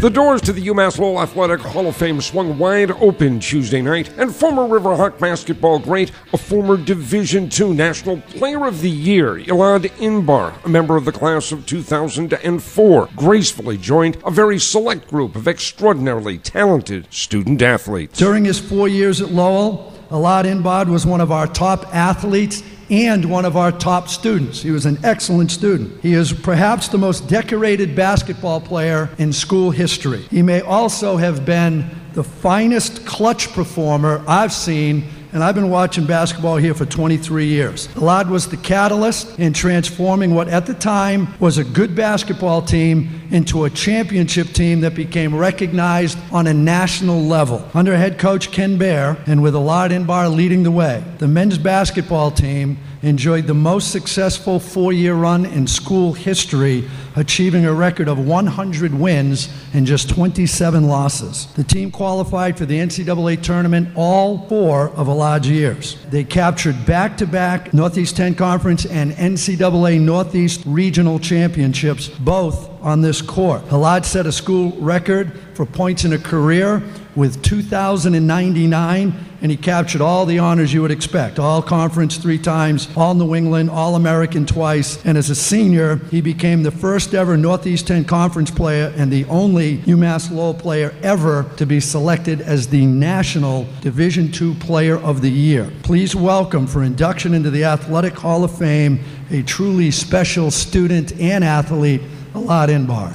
The doors to the UMass Lowell Athletic Hall of Fame swung wide open Tuesday night, and former Riverhawk basketball great, a former Division II National Player of the Year, Elad Inbar, a member of the class of 2004, gracefully joined a very select group of extraordinarily talented student athletes. During his four years at Lowell, Elad Inbar was one of our top athletes and one of our top students. He was an excellent student. He is perhaps the most decorated basketball player in school history. He may also have been the finest clutch performer I've seen and I've been watching basketball here for 23 years. Elad was the catalyst in transforming what at the time was a good basketball team into a championship team that became recognized on a national level. Under head coach Ken Baer and with Elad Inbar leading the way, the men's basketball team enjoyed the most successful four year run in school history, achieving a record of 100 wins and just 27 losses. The team qualified for the NCAA tournament all four of Elad's years. They captured back to back Northeast 10 Conference and NCAA Northeast Regional Championships, both on this court. Elad set a school record for points in a career with 2,099, and he captured all the honors you would expect all conference three times, all New England, all American twice. And as a senior, he became the first ever Northeast 10 Conference player and the only UMass Lowell player ever to be selected as the National Division II Player of the Year. Please welcome for induction into the Athletic Hall of Fame a truly special student and athlete, Elad Inbar.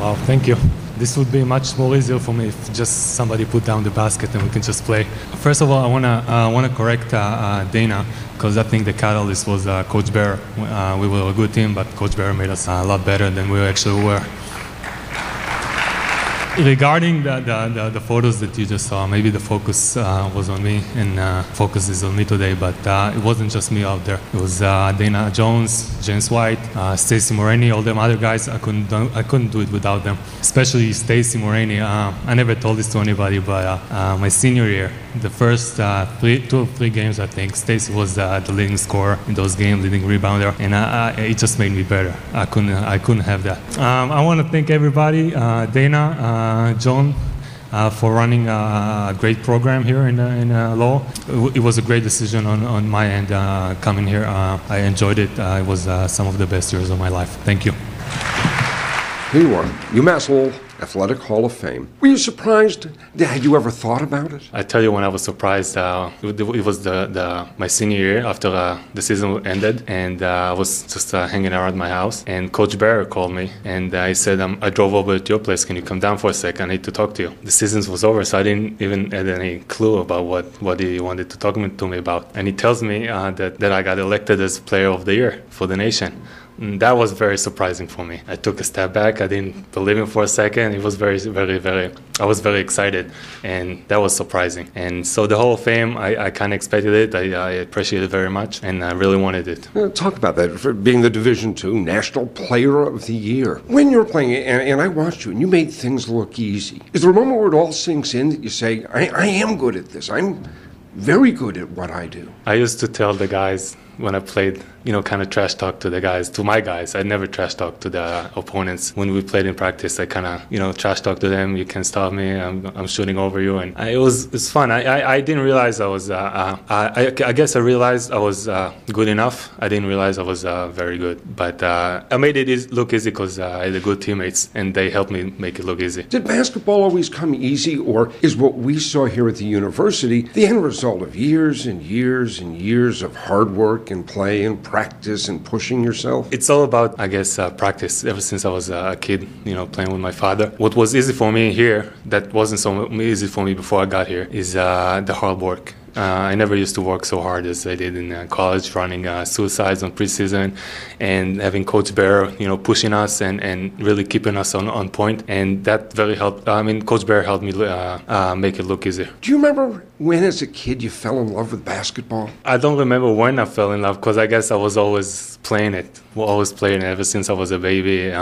Wow, thank you. This would be much more easier for me if just somebody put down the basket and we can just play. First of all, I wanna uh, wanna correct uh, uh, Dana because I think the catalyst was uh, Coach Baer. Uh, we were a good team, but Coach Baer made us a lot better than we actually were. Regarding the, the, the, the, photos that you just saw, maybe the focus uh, was on me and uh, focus is on me today, but uh, it wasn't just me out there. It was uh, Dana Jones, James White, uh, Stacy Moraney, all them other guys. I couldn't, do, I couldn't do it without them, especially Stacy Moraney. Uh, I never told this to anybody, but my senior year, the first three, two or three games, I think, Stacy was the leading scorer in those games, leading rebounder, and it just made me better. I couldn't, I couldn't have that. Um, I want to thank everybody, Dana, John, uh, for running a great program here in, in uh, Lowell. It was a great decision on, on my end uh, coming here. Uh, I enjoyed it. Uh, it was some of the best years of my life. Thank you. Here you UMass Lowell Athletic Hall of Fame. Were you surprised? Had you ever thought about it? I tell you, when I was surprised, uh, it was the, the, my senior year after uh, the season ended, and uh, I was just uh, hanging around my house. And Coach Baer called me, and uh, he said, um, "I drove over to your place. Can you come down for a sec? I need to talk to you." The season was over, so I didn't even had any clue about what, what he wanted to talk to me about. And he tells me uh, that that I got elected as Player of the Year for the nation. And that was very surprising for me. I took a step back. I didn't believe it for a second. It was very, very, very. I was very excited, and that was surprising. And so the Hall of Fame, I, I kind of expected it. I, I appreciate it very much, and I really wanted it. talk about that for being the Division Two National Player of the Year. When you're playing, and, and, I watched you, and you made things look easy. Is there a moment where it all sinks in that you say, I, I am good at this. I'm very good at what I do. I used to tell the guys when I played, you know, kind of trash talk to the guys, to my guys. I never trash talk to the opponents. When we played in practice, I kind of, you know, trash talk to them. You can stop me. I'm, I'm shooting over you, and I, it was it's fun. I, I, I, didn't realize I was. Uh, uh, I, I guess I realized I was uh, good enough. I didn't realize I was uh, very good, but uh, I made it look easy because uh, I had good teammates, and they helped me make it look easy. Did basketball always come easy, or is what we saw here at the university the end result of years and years and years of hard work? Work and play and practice and pushing yourself? It's all about, I guess, uh, practice. Ever since I was a kid, you know, playing with my father. What was easy for me here, that wasn't so easy for me before I got here, is uh, the hard work. Uh, I never used to work so hard as I did in uh, college, running uh, suicides on preseason, and having Coach Baer, you know, pushing us and, and really keeping us on, on point. and that very helped. I mean, Coach Baer helped me uh, uh, make it look easier. Do you remember when, as a kid, you fell in love with basketball? I don't remember when I fell in love because I guess I was always playing it. Always playing it ever since I was a baby.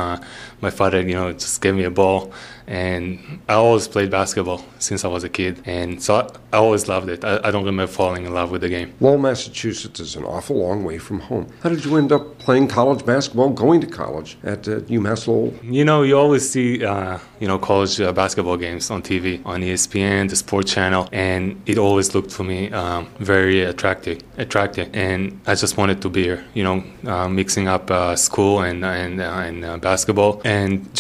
My father, you know, just gave me a ball, and I always played basketball since I was a kid, and so I, I always loved it. I, I, don't remember falling in love with the game. Lowell, Massachusetts is an awful long way from home. How did you end up playing college basketball, going to college at uh, UMass Lowell? You know, you always see, uh, you know, college uh, basketball games on TV, on ESPN, the Sports Channel, and it always looked for me um, very attractive, attractive, and I just wanted to be here. You know, uh, mixing up uh, school and and, uh, and basketball and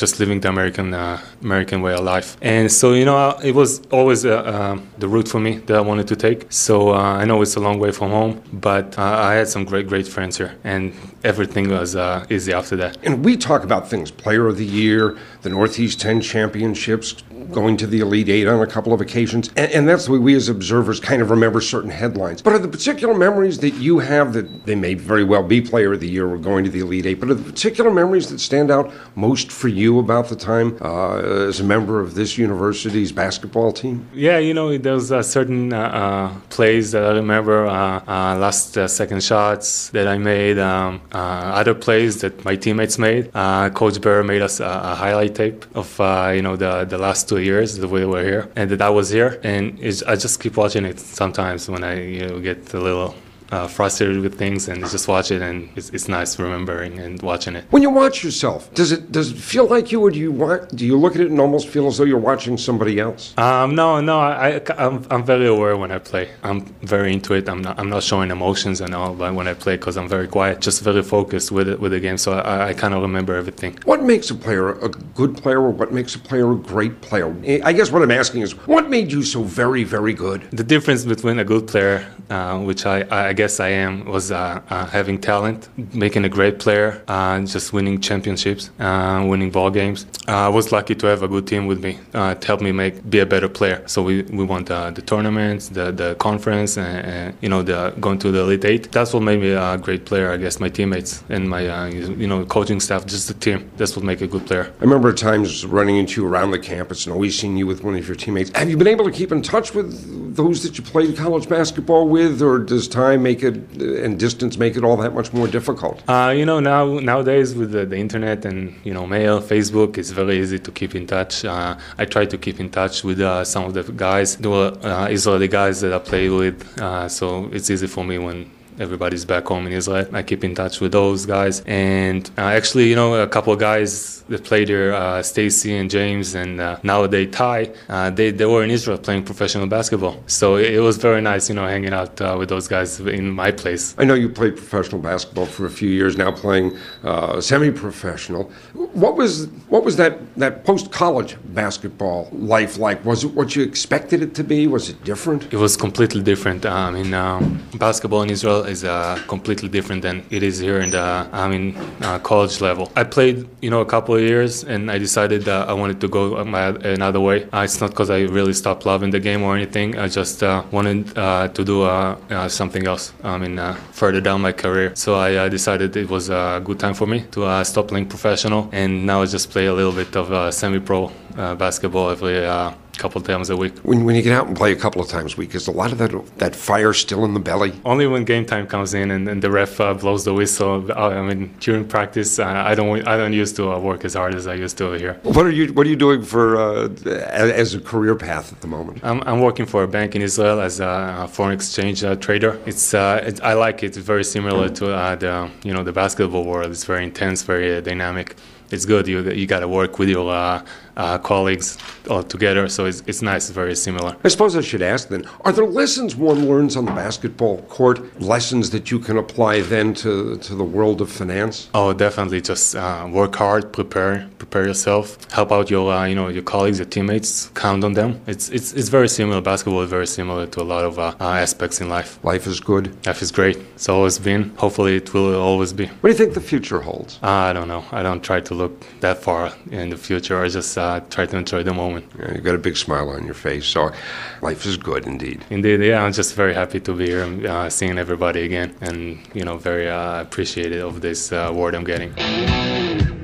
just living the American uh, American way of life. And so you know, it was always uh, uh, the route for me that I wanted to take. So uh, I know it's a long way from home, but uh, I had some great great friends here, and everything was uh, easy after that. And we talk about things: Player of the Year, the Northeast Ten Championships, going to the Elite Eight on a couple of occasions, and, and that's the way we as observers kind of remember certain headlines. But are the particular memories that you have that they may very well be Player of the Year or going to the Elite Eight, but are the particular memories that stand out most for you about the time uh, as a member of this university's basketball team? Yeah, you know, there's uh, certain uh, plays that I remember, uh, uh, last uh, second shots that I made, um, other plays that my teammates made. Coach Baer made us a, a highlight tape of you know the the last two years that we were here. And that I was here, and I just keep watching it sometimes when I you know get a little uh, frustrated with things and just watch it and it's, it's nice remembering and watching it. When you watch yourself, does it does it feel like you or do you want, do you look at it and almost feel as though you're watching somebody else? Um, no, no, I, I'm, I'm very aware when I play. I'm very into it. I'm not, I'm not showing emotions and all but when I play because I'm very quiet, just very focused with it, with the game. So I, I kind of remember everything. What makes a player a good player or what makes a player a great player? I guess what I'm asking is what made you so very, very good? The difference between a good player, uh, which I, I guess I am was uh, uh, having talent, making a great player, uh, just winning championships, uh, winning ball games. Uh, I was lucky to have a good team with me to help me make be a better player. So we, we won the, the tournaments, the, the conference, and, and you know the going to the elite eight. That's what made me a great player. I guess my teammates and my you know coaching staff, just the team. That's what make a good player. I remember times running into you around the campus and always seeing you with one of your teammates. Have you been able to keep in touch with those that you played college basketball with, or does time make it and distance make it all that much more difficult? Uh, you know, now nowadays with the, the, internet and you know mail, Facebook, it's very easy to keep in touch. Uh, I try to keep in touch with uh, some of the guys, the uh, Israeli guys that I play with, uh, so it's easy for me when everybody's back home in Israel. I keep in touch with those guys, and uh, actually, you know, a couple of guys that played here, uh, Stacy and James, and uh, nowadays Ty, uh, they they were in Israel playing professional basketball. So it, it was very nice, you know, hanging out uh, with those guys in my place. I know you played professional basketball for a few years now, playing uh, semi-professional. What was what was that that post-college basketball life like? Was it what you expected it to be? Was it different? It was completely different. I mean, basketball in Israel is uh, completely different than it is here in the I mean uh, college level. I played you know a couple of years and I decided that I wanted to go my, another way. Uh, it's not because I really stopped loving the game or anything. I just uh, wanted uh, to do uh, something else. I mean further down my career. So I decided it was a good time for me to stop playing professional and now I just play a little bit of semi-pro basketball every couple times a week. When, when you get out and play a couple of times a week, is a lot of that that fire still in the belly? Only when game time comes in and, and the ref uh, blows the whistle. Uh, I mean, during practice, uh, I don't I don't used to uh, work as hard as I used to here. What are you What are you doing for uh, as a career path at the moment? I'm, I'm working for a bank in Israel as a foreign exchange uh, trader. It's it, I like it. It's very similar to the you know the basketball world. It's very intense, very dynamic it's good. You you got to work with your uh, uh, colleagues all together, so it's, it's nice. It's very similar. I suppose I should ask then: Are there lessons one learns on the basketball court? Lessons that you can apply then to to the world of finance? Oh, definitely. Just uh, work hard, prepare, prepare yourself, help out your uh, you know your colleagues, your teammates, count on them. It's it's it's very similar. Basketball is very similar to a lot of uh, uh, aspects in life. Life is good. Life is great. It's always been. Hopefully, it will always be. What do you think the future holds? I don't know. I don't try to look that far in the future. I just uh, try to enjoy the moment. Yeah, you've got a big smile on your face, so life is good indeed. Indeed, yeah. I'm just very happy to be here, uh, seeing everybody again, and you know, very uh, appreciative of this uh, award I'm getting.